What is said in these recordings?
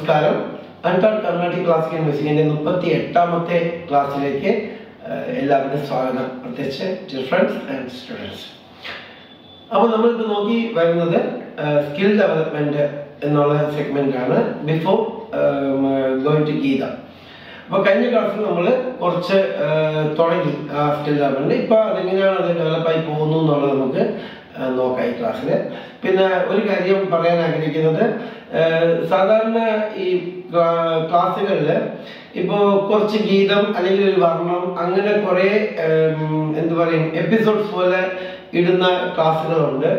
നമസ്കാരം. അൺടാഡ് കർണാട്ടിക് ക്ലാസിക്കൽ മ്യൂസിക്കിന്റെ മുപ്പത്തി എട്ടാമത്തെ ക്ലാസ്സിലേക്ക് എല്ലാവരും സ്വാഗതം. പ്രത്യേകിച്ച് ഡിയർ ഫ്രണ്ട്സ് ആൻഡ് സ്റ്റുഡൻസ് അപ്പോൾ നമ്മളിപ്പോൾ നോക്കി വരുന്നത് സ്കിൽ ഡെവലപ്മെന്റ് എന്നുള്ള സെഗ്മെന്റ് ആണ്. Before going to Gita. അപ്പോൾ കഴിഞ്ഞ ക്ലാസ്സിൽ നമ്മൾ കുറച്ച് തുടങ്ങി ആ സ്കിൽ ഡെവലപ്മെന്റ് ഇപ്പോൾ അതെങ്ങനെയാണ് അത് ഡെവലപ്പായി പോകുന്നു എന്നുള്ളത് നമുക്ക് നോക്കാം ഈ ക്ലാസ്സിൽ പിന്നെ ഒരു കാര്യം പറയാൻ ആഗ്രഹിക്കുന്നത് സാധാരണ ഈ ക്ലാസ്സുകളിൽ ഇപ്പോൾ കുറച്ച് ഗീതം അല്ലെങ്കിൽ ഒരു വർണം അങ്ങനെ കുറേ എന്ത് പറയും എപ്പിസോഡ്സ് പോലെ ഇടുന്ന ക്ലാസ്സുകളുണ്ട്.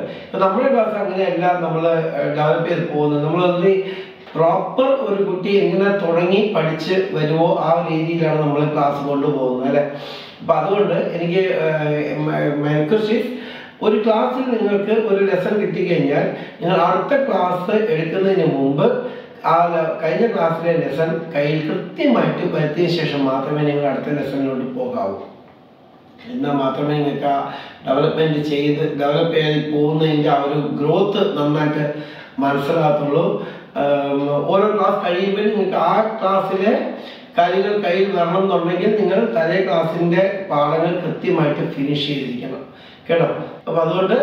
നമ്മുടെ ക്ലാസ് അങ്ങനെയല്ല നമ്മൾ ഡെവലപ്പ് ചെയ്ത് പോകുന്നത്. നമ്മൾ അതിൽ പ്രോപ്പർ ഒരു കുട്ടി എങ്ങനെ തുടങ്ങി പഠിച്ച് വരുമോ ആ രീതിയിലാണ് നമ്മൾ ക്ലാസ് കൊണ്ടുപോകുന്നത് അല്ലെ? അപ്പൊ അതുകൊണ്ട് എനിക്ക് മെൻകർഷിഫ് ഒരു ക്ലാസ്സിൽ നിങ്ങൾക്ക് ഒരു ലെസൺ കിട്ടിക്കഴിഞ്ഞാൽ നിങ്ങൾ അടുത്ത ക്ലാസ് എടുക്കുന്നതിന് മുമ്പ് ആ കഴിഞ്ഞ ക്ലാസ്സിലെ ലെസൺ കയ്യിൽ കൃത്യമായിട്ട് വരുത്തിയ ശേഷം മാത്രമേ നിങ്ങൾ അടുത്ത ലെസണിലോട്ട് പോകാവൂ. എന്നാൽ മാത്രമേ നിങ്ങൾക്ക് ആ ഡെവലപ്മെന്റ് ചെയ്ത് ഡെവലപ്പ് ചെയ്ത് പോകുന്നതിന്റെ ആ ഒരു ഗ്രോത്ത് നന്നായിട്ട് മനസ്സിലാകത്തുള്ളൂ. ഓരോ ക്ലാസ് കഴിയുമ്പോൾ നിങ്ങൾക്ക് ആ ക്ലാസ്സിലെ കാര്യങ്ങൾ കയ്യിൽ വരണം എന്നുണ്ടെങ്കിൽ നിങ്ങൾ തലേ ക്ലാസ്സിന്റെ പാഠങ്ങൾ കൃത്യമായിട്ട് ഫിനിഷ് ചെയ്തിരിക്കണം. കേട്ടോ? അപ്പൊ അതുകൊണ്ട്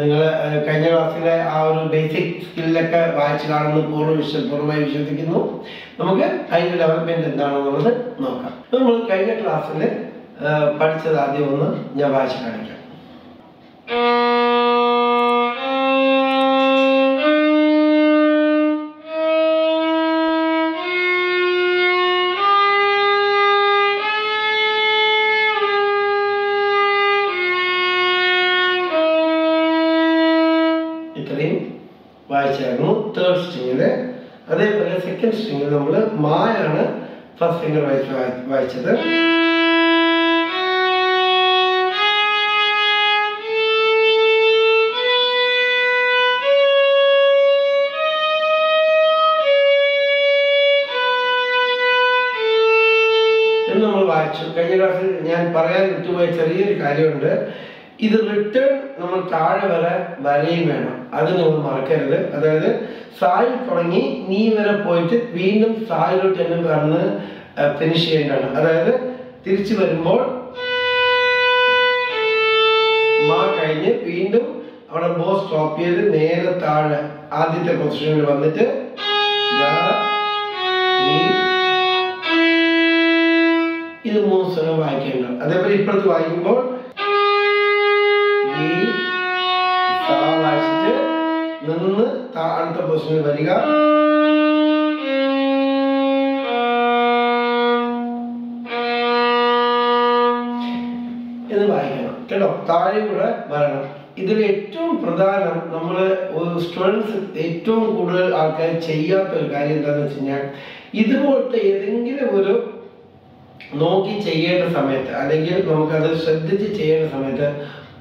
നിങ്ങൾ കഴിഞ്ഞ ക്ലാസ്സിലെ ആ ഒരു ബേസിക് സ്കില്ലൊക്കെ വായിച്ചു കാണുന്നു പൂർണ വിശ്വ പൂർണമായി വിശ്വസിക്കുന്നു. നമുക്ക് അതിന്റെ ഡെവലപ്മെന്റ് എന്താണെന്നുള്ളത് നോക്കാം. നമ്മൾ കഴിഞ്ഞ ക്ലാസ്സിൽ പഠിച്ചത് ആദ്യം ഒന്ന് ഞാൻ വായിച്ചു കാണിക്കാം. സെക്കൻഡ് സ്ട്രിങ് നമ്മൾ മായാണ് ഫസ്റ്റ് ഫിംഗർ വായിച്ച് വായിച്ചത്. നമ്മൾ വായിച്ചു. കഴിഞ്ഞ ക്ലാസ്സിൽ ഞാൻ പറയാൻ വിട്ടുപോയ ചെറിയൊരു കാര്യമുണ്ട്. ഇത് റിട്ടേൺ നമ്മൾ താഴെ വരെ വരെയും വേണം. അത് നമ്മൾ മറക്കരുത്. അതായത് സായിൽ തുടങ്ങി നീ വരെ പോയിട്ട് വീണ്ടും സായിലോട്ട് തന്നെ കടന്ന് ഫിനിഷ് ചെയ്യേണ്ടതാണ്. അതായത് തിരിച്ചു വരുമ്പോൾ മാ കഴിഞ്ഞ് വീണ്ടും അവിടെ ബോ സ്റ്റോപ്പ് ചെയ്ത് നേരെ താഴെ ആദ്യത്തെ പൊസിഷനിൽ വന്നിട്ട് ഇത് മൂന്ന് സ്വരം വായിക്കേണ്ട അതേപോലെ ഇപ്പുറത്ത് വായിക്കുമ്പോൾ സാ വായിച്ചിട്ട് നിന്ന് അടുത്ത പൊസിഷനിൽ വരിക. എന്ന് വായിക്കണം. കേട്ടോ? താഴെ കൂടെ വരണം. ഇതിൽ ഏറ്റവും പ്രധാനം നമ്മൾ സ്റ്റുഡൻസ് ഏറ്റവും കൂടുതൽ ആൾക്കാർ ചെയ്യാത്ത ഒരു കാര്യം എന്താണെന്ന് വെച്ച് കഴിഞ്ഞാൽ ഇതുപോലത്തെ ഏതെങ്കിലും ഒരു നോക്കി ചെയ്യേണ്ട സമയത്ത് അല്ലെങ്കിൽ നമുക്കത് ശ്രദ്ധിച്ച് ചെയ്യേണ്ട സമയത്ത്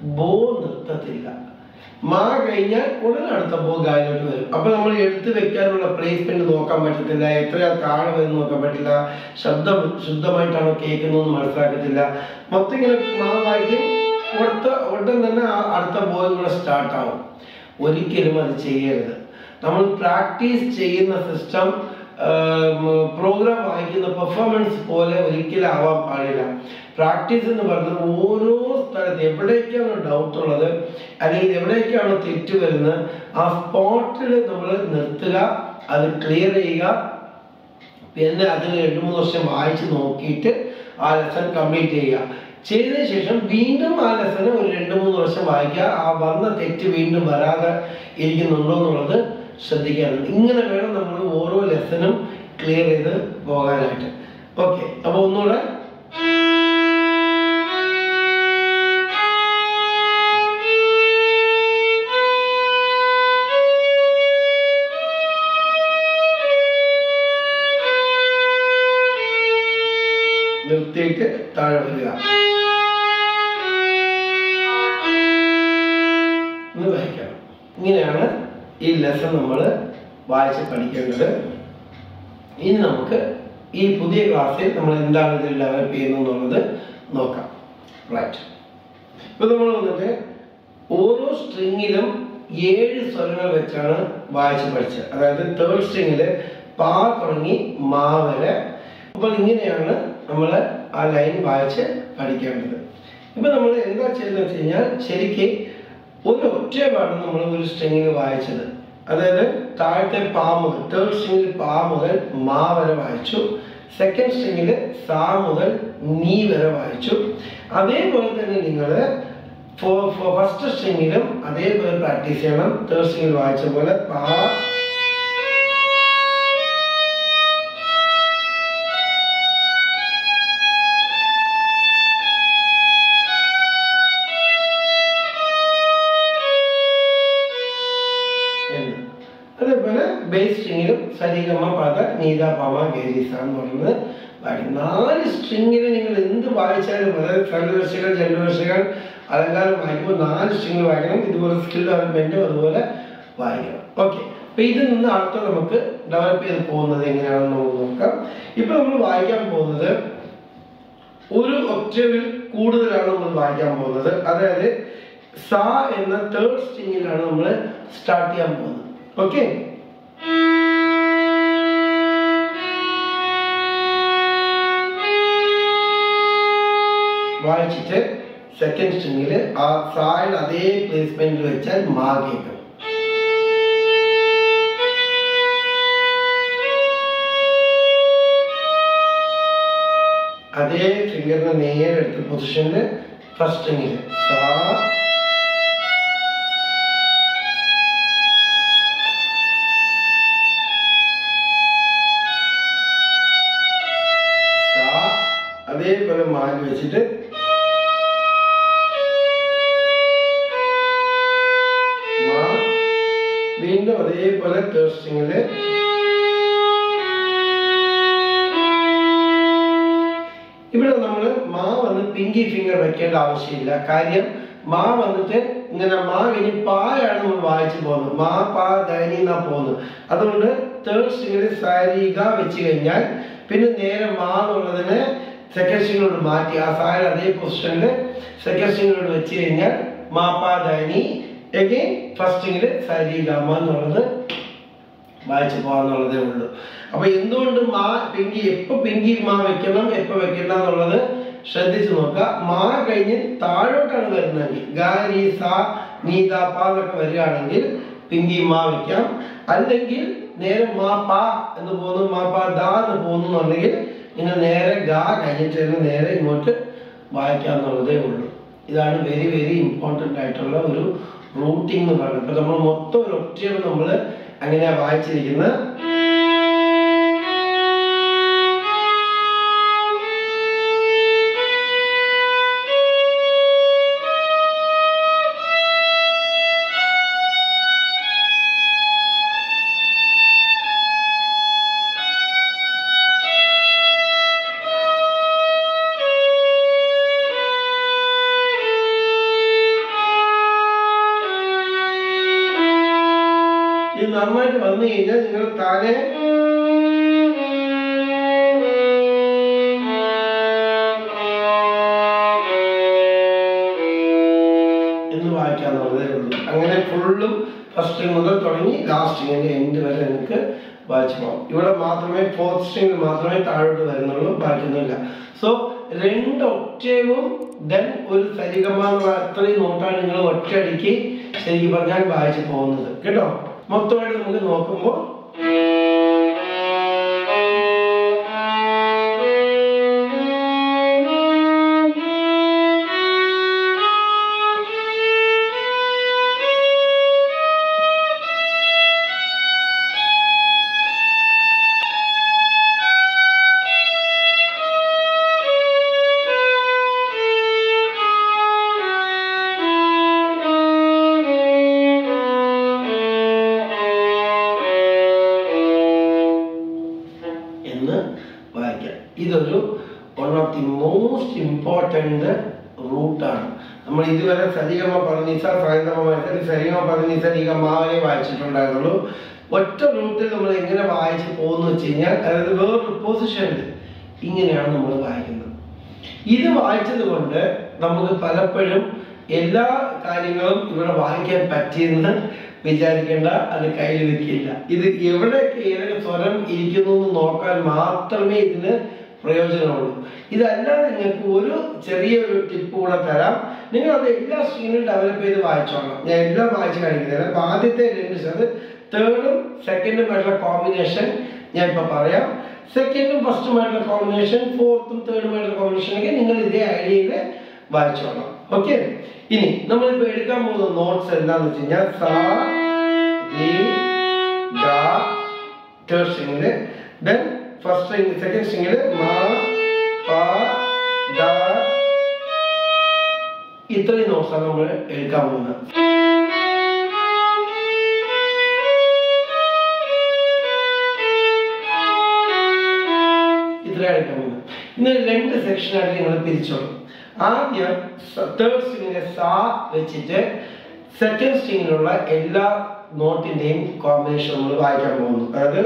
ബോ നിർത്തത്തില്ല. മാ കഴിഞ്ഞാൽ ഉടനെ അടുത്ത ബോ ഗായിലോട്ട് വരും. അപ്പൊ നമ്മൾ എടുത്തു വെക്കാനുള്ള പ്ലേസ്മെന്റ് നോക്കാൻ പറ്റത്തില്ല. എത്ര താഴെ വരും നോക്കാൻ പറ്റില്ല. ശബ്ദം ശുദ്ധമായിട്ടാണോ കേൾക്കുന്നതെന്ന് മനസ്സിലാക്കത്തില്ല. മൊത്തം ഇങ്ങനെ മാ ഉടൻ തന്നെ അടുത്ത ബോയും കൂടെ സ്റ്റാർട്ട് ആവും. ഒരിക്കലും അത് ചെയ്യരുത്. നമ്മൾ പ്രാക്ടീസ് ചെയ്യുന്ന സിസ്റ്റം പ്രോഗ്രാം വായിക്കുന്ന പെർഫോമൻസ് പോലെ ഒരിക്കലും ആവാൻ പാടില്ല. പ്രാക്ടീസ് എന്ന് പറയുന്നത് ഓരോ സ്ഥലത്ത് എവിടേക്കാണ് ഡൗട്ട് ഉള്ളത് അല്ലെങ്കിൽ എവിടേക്കാണ് തെറ്റ് വരുന്നത് ആ സ്പോട്ടിൽ നമ്മൾ നിർത്തുക അത് ക്ലിയർ ചെയ്യുക. പിന്നെ അതിൽ രണ്ട് മൂന്ന് വർഷം വായിച്ച് നോക്കിയിട്ട് ആ ലെസൺ കംപ്ലീറ്റ് ചെയ്യുക. ചെയ്തതിനു ശേഷം വീണ്ടും ആ ലെസൺ ഒരു രണ്ട് മൂന്ന് വർഷം വായിക്കുക. ആ വന്ന തെറ്റ് വീണ്ടും വരാതെ ഇരിക്കുന്നുണ്ടോ എന്നുള്ളത് ശ്രദ്ധിക്കാനുണ്ട് ഇങ്ങനെ വേണം നമ്മൾ ഓരോ ലെസനും ക്ലിയർ ചെയ്ത് പോകാനായിട്ട്. ഓക്കെ അപ്പോൾ ഒന്നുകൂടെ. നിർത്തിയിട്ട് താഴെ വരിക. എന്ന് വായിക്കണം ഇങ്ങനെയാണ് ഈ ലെസൺ നമ്മൾ വായിച്ച് പഠിക്കേണ്ടത്. ഇനി നമുക്ക് ഈ പുതിയ ക്ലാസ്സിൽ നമ്മൾ എന്താണ് ഇതിൽ ഡെവലപ്പ് ചെയ്യുന്നത് നോക്കാം. റൈറ്റ് ഇപ്പൊ നമ്മൾ വന്നിട്ട് ഓരോ സ്ട്രിങ്ങിലും ഏഴ് സ്വരങ്ങൾ വെച്ചാണ് വായിച്ച് പഠിച്ചത്. അതായത് തേർഡ് സ്ട്രിങ്ങിൽ പാ തുടങ്ങി മാ വരെ. അപ്പോൾ ഇങ്ങനെയാണ് നമ്മൾ ആ ലൈൻ വായിച്ച് പഠിക്കേണ്ടത്. ഇപ്പൊ നമ്മൾ എന്താ ചെയ്യുന്നത് വെച്ച് കഴിഞ്ഞാൽ ശരിക്ക് ഒരു ഒറ്റയാണ് നമ്മൾ ഒരു സ്ട്രിങ്ങിൽ വായിച്ചത്. അതായത് താഴത്തെ പാ മുതൽ തേർഡ് സ്ട്രിങ്ങിൽ പാ മുതൽ മാ വരെ വായിച്ചു. സെക്കൻഡ് സ്ട്രിങ്ങിൽ സാ മുതൽ നീ വരെ വായിച്ചു. അതേപോലെ തന്നെ നിങ്ങൾ ഫസ്റ്റ് സ്ട്രിങ്ങിലും അതേപോലെ പ്രാക്ടീസ് ചെയ്യണം. തേർഡ് സ്ട്രിങ്ങിൽ വായിച്ച പോലെ പാ സരിഗമ പദ നീത പമ ഗേരിസ എന്ന് പറയുന്നത് പാടി. നാല് സ്ട്രിങ്ങിൽ നിങ്ങൾ എന്ത് വായിച്ചാലും അതായത് ഫലദർശകൾ ജലദർശകൾ അലങ്കാരം വായിക്കുമ്പോൾ നാല് സ്ട്രിങ്ങിൽ വായിക്കണം. ഇതുപോലെ സ്കിൽ ഡെവലപ്മെന്റും അതുപോലെ വായിക്കണം. ഓക്കെ അപ്പൊ ഇതിൽ നിന്ന് അടുത്ത നമുക്ക് ഡെവലപ്പ് ചെയ്ത് പോകുന്നത്? എങ്ങനെയാണെന്ന് നമുക്ക് നോക്കാം. ഇപ്പൊ നമ്മൾ വായിക്കാൻ പോകുന്നത് ഒരു ഒക്ടേവിൽ കൂടുതലാണ് നമ്മൾ വായിക്കാൻ പോകുന്നത്. അതായത് സ എന്ന തേർഡ് സ്ട്രിങ്ങിലാണ് നമ്മൾ സ്റ്റാർട്ട് ചെയ്യാൻ പോകുന്നത്. ഓക്കെ വായിച്ചിട്ട് സെക്കൻഡ് സ്ട്രിങ്ങിൽ ആ സായുടെ അതേ പ്ലേസ്മെന്റിൽ വെച്ചാൽ മാ അതേ ഫിംഗറിനെ നേരെ എടുത്ത് പൊസിഷനിൽ ഫസ്റ്റ് സ്ട്രിങ്ങിൽ സാ നമ്മൾ മാ വന്ന് പിങ്കി ഫിംഗർ വെക്കേണ്ട ആവശ്യമില്ല. കാര്യം മാ വന്നിട്ട് ഇങ്ങനെ മാ ഇനി പായാണ് നമ്മൾ വായിച്ചു പോകുന്നത്. മാ പാ ധനി എന്നാ പോകുന്നത് അതുകൊണ്ട് തേർഡ് സ്ട്രിങ്ങിൽ സാരിക വെച്ച് കഴിഞ്ഞാൽ പിന്നെ നേരെ മാ എന്നുള്ളതിനെ സെക്കൻഡ് സ്ട്രിങ്ങിലോട്ട് മാറ്റി ആ സാരി അതേ പൊസിഷനിൽ സെക്കൻഡ് സ്ട്രിങ്ങിലോട്ട് വെച്ച് കഴിഞ്ഞാൽ മാ പാ ധനി എഗെയിൻ ഫസ്റ്റ് സ്ട്രിങ്ങിൽ സാരിഗാമ എന്നുള്ളത് വായിച്ചു പോകാന്നുള്ളതേ ഉള്ളൂ. അപ്പൊ എന്തുകൊണ്ട് മാ പിങ്കി എപ്പോ പിങ്കി മാ വെക്കണം എപ്പോ വെക്കില്ല എന്നുള്ളത് ശ്രദ്ധിച്ചു നോക്കുക. മാ കഴിഞ്ഞ് താഴോട്ടാണ് വരുന്നതെങ്കിൽ ഗാരി സ നീത പാ എന്നൊക്കെ വരികയാണെങ്കിൽ പിങ്കി മാ വെക്കാം. അല്ലെങ്കിൽ നേരെ മാ പാ എന്ന് പോകുന്നു മാ പാ ദാ എന്ന് പോകുന്നു എന്നുണ്ടെങ്കിൽ നിങ്ങൾ നേരെ ഗാ കഴിഞ്ഞിട്ട് നേരെ ഇങ്ങോട്ട് വായിക്കാം എന്നുള്ളതേ ഉള്ളൂ. ഇതാണ് വെരി വെരി ഇമ്പോർട്ടന്റ് ആയിട്ടുള്ള ഒരു റൂട്ടിംഗ് എന്ന് പറയുന്നത്. ഇപ്പൊ നമ്മൾ മൊത്തം ഒരു ഒറ്റയാണ് നമ്മൾ അങ്ങനെയാ വായിച്ചിരിക്കുന്നത്. താനെ എന്ന് വായിക്കാന്നുള്ളതേ അങ്ങനെ ഫുള്ളും ഫസ്റ്റ് മുതൽ തുടങ്ങി ലാസ്റ്റ് എൻഡ് വരെ എനിക്ക് വായിച്ചു പോകാം. ഇവിടെ മാത്രമേ ഫോർത്ത് സ്ട്രിങ്ങിൽ മാത്രമേ താഴോട്ട് വരുന്നുള്ളൂ ബാക്കിയൊന്നുമില്ല സോ രണ്ട് ഒക്ടേവും ദെൻ ഒരു സരിഗമ എന്നുള്ള അത്രയും നോട്ടാണ് നിങ്ങൾ ഒറ്റയടിക്ക് ശരിക്കും പറഞ്ഞാൽ വായിച്ചു പോകുന്നത്. കേട്ടോ? മൊത്തമായിട്ട് നമുക്ക് നോക്കുമ്പോൾ ഒറ്റ റൂട്ടിൽ നമ്മൾ എങ്ങനെ വായിച്ച് പോകുന്നു വെച്ച് കഴിഞ്ഞാൽ അതായത് വേറൊരു പൊസിഷനിൽ ഇങ്ങനെയാണ് നമ്മൾ വായിക്കുന്നത്. ഇത് വായിച്ചത് കൊണ്ട് നമുക്ക് പലപ്പോഴും എല്ലാ കാര്യങ്ങളും ഇവിടെ വായിക്കാൻ പറ്റിയെന്ന് വിചാരിക്കേണ്ട അത് കയ്യിൽ വെക്കില്ല. ഇത് എവിടെയൊക്കെ ഏതൊക്കെ സ്വരം ഇരിക്കുന്നു എന്ന് നോക്കാൻ മാത്രമേ ഇതിന് പ്രയോജനമുള്ളൂ. ഇതല്ലാതെ നിങ്ങൾക്ക് ഒരു ചെറിയൊരു ടിപ്പ് കൂടെ തരാം. നിങ്ങൾ അത് എല്ലാ സ്ട്രീമിലും ഡെവലപ്പ് ചെയ്ത് വായിച്ചോളാം. ഞാൻ എല്ലാം വായിച്ച് കാണിക്കുന്നത് അപ്പൊ ആദ്യത്തെ രണ്ട് അത് തേർഡും സെക്കൻഡുമായിട്ടുള്ള കോമ്പിനേഷൻ ഞാൻ ഇപ്പൊ പറയാം. സെക്കൻഡും ഫസ്റ്റുമായിട്ടുള്ള കോമ്പിനേഷൻ ഫോർത്തും തേർഡുമായിട്ടുള്ള കോമ്പിനേഷൻ നിങ്ങൾ ഇതേ ഐഡിയയിൽ വായിച്ചോളാം ഓക്കെ ഇനി നമ്മളിപ്പോ എടുക്കാൻ പോകുന്ന നോട്ട്സ് എന്താന്ന് വെച്ച് കഴിഞ്ഞാൽ സ തേർഡ് സ്ട്രിങ്ങിൽ ദെൻ ഫസ്റ്റ് സ്ട്രിങ് സെക്കൻഡ് സ്ട്രിങ്ങിൽ പ ദ ഇത്രയും നോട്ട്സാണ് നമ്മൾ എടുക്കാൻ പോകുന്നത്. എടുക്കാൻ പോകുന്നത് ഇന്ന് രണ്ട് സെക്ഷനായിട്ട് നിങ്ങൾ തിരിച്ചോളും ആദ്യം തേർഡ് സ്ട്രിങ്ങിനെ സാ വെച്ചിട്ട് സെക്കൻഡ് സ്ട്രിങ്ങിലുള്ള എല്ലാ നോട്ടിന്റെയും കോമ്പിനേഷൻ നമ്മൾ വായിക്കാൻ പോകുന്നു. അതായത്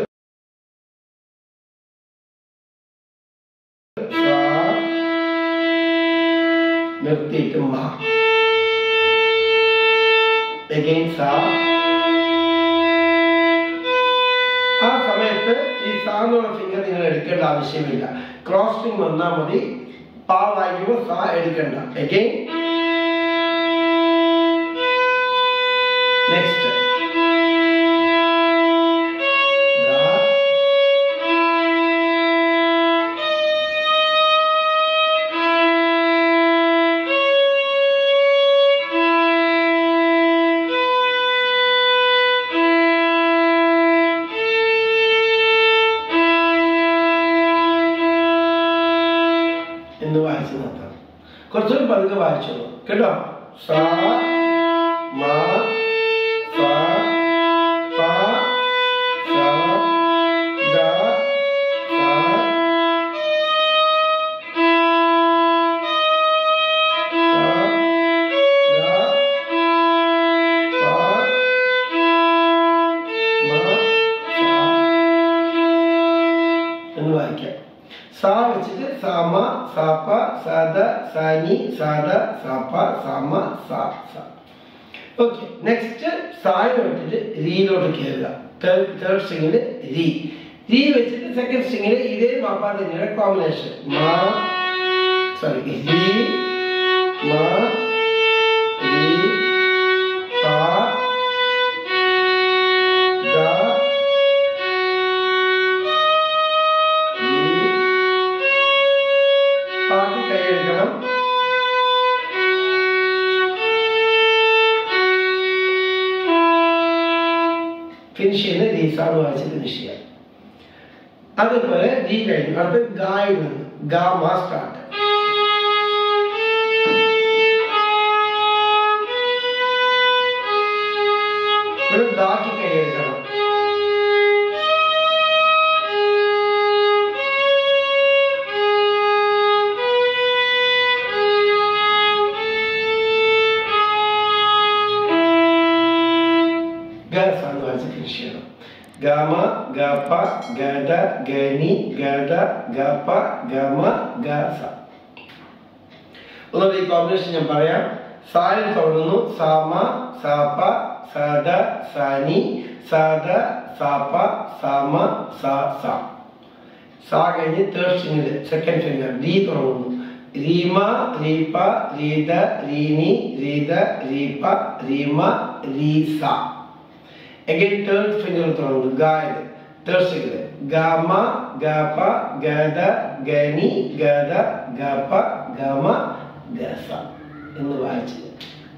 നിർത്തിയിട്ട് മാ. Again സാ. ആ സമയത്ത് ഈ സാ ഫിംഗർ നിങ്ങൾ എടുക്കേണ്ട ആവശ്യമില്ല. ക്രോസിംഗ് വന്നാൽ മതി. പാ വായിക്കുമ്പോൾ സാ എടുക്കണ്ട. ഓക്കെ നെക്സ്റ്റ് കുറച്ചുകൂടി പതുക്കെ വായിച്ചോളൂ. കേട്ടോ? സ മ ഫ സാദ സാപ്പ സാമ സാ ഓക്കെ നെക്സ്റ്റ് സായ വിട്ടിട്ട് റീയിലോട്ട് കയറുക തേർഡ് സ്ട്രിങ്ങിൽ രീ. രീ വെച്ചിട്ട് സെക്കൻഡ് സ്ട്രിങ്ങിൽ ഇതേ മാപ്പാ തന്നെയാണ് കോമ്പിനേഷൻ മാ സോറി രീ മാ ഫിനിഷ് ചെയ്യുന്ന രീസാണ് വായിച്ച് ഫിനിഷ് ചെയ്യാം അതുപോലെ രീ കഴിഞ്ഞു അടുത്ത ഗായിൽ നിന്ന് ഗാമ സ്റ്റാർട്ട് വായിച്ച് ചെയ്യണം ഗാമ ഗപ ഗദ ഗനി ഗദ ഗപ ഗമ ഗസ. ഒന്നുകൂടി ഈ കോമ്പിനേഷൻ ഞാൻ പറയാം. സായിൽ തുടങ്ങുന്നു സാമ സാപ സദ സാനി സദ സാപ സാമ സാ സാ. സാ കഴിഞ്ഞ് third finger second finger D തുടങ്ങുന്നു. റീമ റീപ റീദ റീനി റീദ റീപ റീമ റീസ again third finger round. Guide. third finger. Gapa, gada, gani, gada, gapa, ഗപ gasa. എന്ന് വായിച്ച്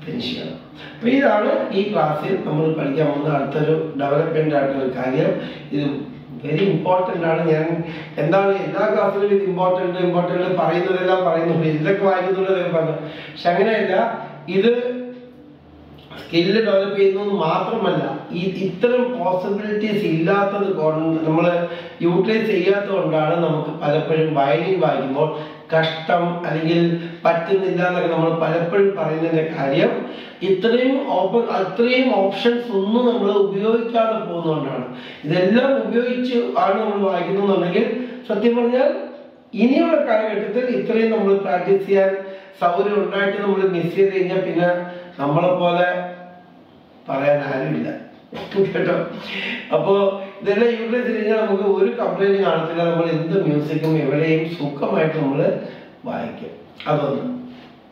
ഫിനിഷ് ചെയ്യണം. അപ്പൊ ഇതാണ് ഈ ക്ലാസ്സിൽ നമ്മൾ പഠിക്കാൻ പോകുന്ന അടുത്തൊരു ഡെവലപ്മെന്റ് ആയിട്ടുള്ള കാര്യം. ഇത് വെരി ഇമ്പോർട്ടന്റ് ആണ്. ഞാൻ എന്താണ് എല്ലാ ക്ലാസ്സിലും ഇത് ഇമ്പോർട്ടന്റ് ഇമ്പോർട്ടന്റ് പറയുന്നതെല്ലാം പറയുന്നുണ്ട്. ഇതൊക്കെ വായിക്കുന്നുണ്ട് പറഞ്ഞു. പക്ഷെ അങ്ങനെയല്ല. ഇത് സ്കില്ല് ഡെവലപ്പ് ചെയ്യുന്നു മാത്രമല്ല ഈ ഇത്തരം പോസിബിലിറ്റീസ് ഇല്ലാത്തത് നമ്മൾ യൂട്ടിലൈസ് ചെയ്യാത്തത് കൊണ്ടാണ് നമുക്ക് പലപ്പോഴും വയലിൻ വായിക്കുമ്പോൾ കഷ്ടം അല്ലെങ്കിൽ പറ്റുന്നില്ല എന്നൊക്കെ നമ്മൾ പലപ്പോഴും പറയുന്നതിന്റെ കാര്യം ഇത്രയും ഓപ്പൺ അത്രയും ഓപ്ഷൻസ് ഒന്നും നമ്മൾ ഉപയോഗിക്കാതെ പോകുന്നതുകൊണ്ടാണ്. ഇതെല്ലാം ഉപയോഗിച്ച് ആണ് നമ്മൾ വായിക്കുന്നുണ്ടെങ്കിൽ സത്യം പറഞ്ഞാൽ ഇനിയുള്ള കാലഘട്ടത്തിൽ ഇത്രയും നമ്മൾ പ്രാക്ടീസ് ചെയ്യാൻ സൗകര്യം ഉണ്ടായിട്ട് നമ്മൾ മിസ് ചെയ്ത് കഴിഞ്ഞാൽ പിന്നെ നമ്മളെ പോലെ പറയാൻ ആരുമില്ല. കേട്ടോ? അപ്പോ ഇതെല്ലാം ഇവിടെ തിരിഞ്ഞാൽ നമുക്ക് ഒരു കംപ്ലൈന്റ് കാണത്തില്ല. നമ്മൾ എന്ത് മ്യൂസിക്കും എവിടെയും സുഖമായിട്ട് നമ്മൾ വായിക്കും. അതൊന്ന്.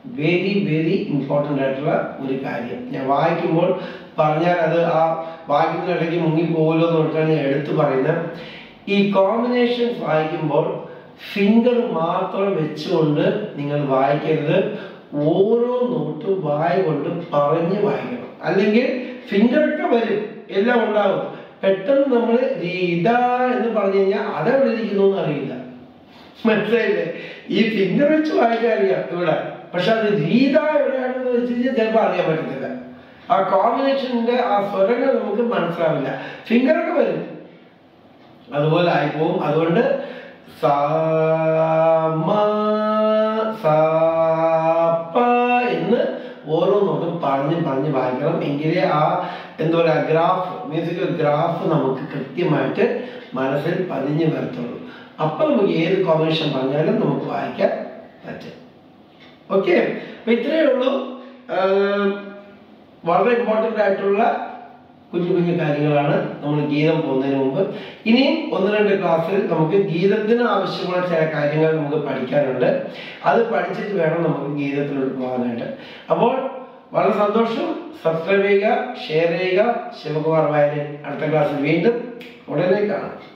വെരി വെരി ഇമ്പോർട്ടന്റ് ആയിട്ടുള്ള ഒരു കാര്യം. ഞാൻ വായിക്കുമ്പോൾ പറഞ്ഞാൽ അത് ആ വായിക്കുന്ന ഇടയ്ക്ക് മുങ്ങിപ്പോകല്ലോ എന്ന് പറഞ്ഞാൽ ഞാൻ എടുത്തു പറയുന്നത്. ഈ കോമ്പിനേഷൻസ് വായിക്കുമ്പോൾ ഫിംഗർ മാത്രം വെച്ചുകൊണ്ട് നിങ്ങൾ വായിക്കരുത്. ഓരോ നോട്ടും വായ കൊണ്ട് പറഞ്ഞ് വായിക്കണം. അല്ലെങ്കിൽ ഒക്കെ വരും. എല്ലാം ഉണ്ടാവും. പെട്ടെന്ന് നമ്മൾ രീത എന്ന് പറഞ്ഞു കഴിഞ്ഞാൽ അതെവിടെ ഇരിക്കുന്നു എന്ന് അറിയില്ല. മനസ്സിലായില്ലേ? ഈ ഫിംഗർ വെച്ച് വായിക്കാൻ അറിയാം ഇവിടെ. പക്ഷെ അത് രീത എവിടെയാണെന്ന് വെച്ച് കഴിഞ്ഞാൽ ചിലപ്പോൾ അറിയാൻ പറ്റത്തില്ല. ആ കോമ്പിനേഷന്റെ ആ സ്വരങ്ങൾ നമുക്ക് മനസ്സിലാവില്ല. ഫിംഗറൊക്കെ വരും. അതുപോലെ ആയിപ്പോവും. അതുകൊണ്ട് സാ പറഞ്ഞ് പറഞ്ഞ് വായിക്കണം. എങ്കിലേ ആ എന്താ പറയുക ഗ്രാഫ് മ്യൂസിക്കൽ ഗ്രാഫ് നമുക്ക് കൃത്യമായിട്ട് മനസ്സിൽ പതിഞ്ഞു വരത്തുള്ളൂ. അപ്പം നമുക്ക് ഏത് കോമ്പിനേഷൻ പറഞ്ഞാലും നമുക്ക് വായിക്കാൻ പറ്റും. ഓക്കെ അപ്പൊ ഇത്രയേ ഉള്ളൂ. വളരെ ഇമ്പോർട്ടന്റ് ആയിട്ടുള്ള കുഞ്ഞു കുഞ്ഞു കാര്യങ്ങളാണ് നമ്മൾ ഗീതം പോകുന്നതിന് മുമ്പ്. ഇനിയും ഒന്ന് രണ്ട് ക്ലാസ്സിൽ നമുക്ക് ഗീതത്തിന് ആവശ്യമുള്ള ചില കാര്യങ്ങൾ നമുക്ക് പഠിക്കാനുണ്ട്. അത് പഠിച്ചിട്ട് വേണം നമുക്ക് ഗീതത്തിലോട്ട് പോകാനായിട്ട്. അപ്പോൾ വളരെ സന്തോഷം. സബ്സ്ക്രൈബ് ചെയ്യുക ഷെയർ ചെയ്യുക. ശിവകുമാർ വായന അടുത്ത ക്ലാസ്സിൽ വീണ്ടും ഉടനെ കാണാം.